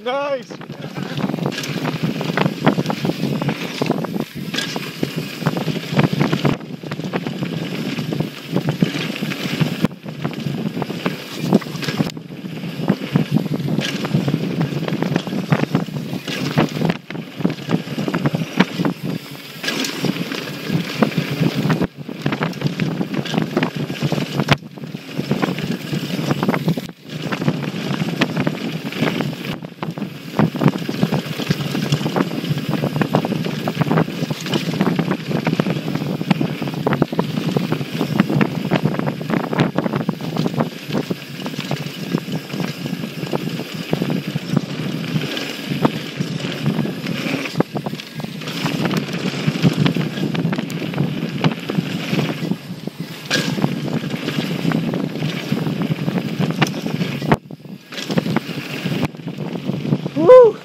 nice. Woo!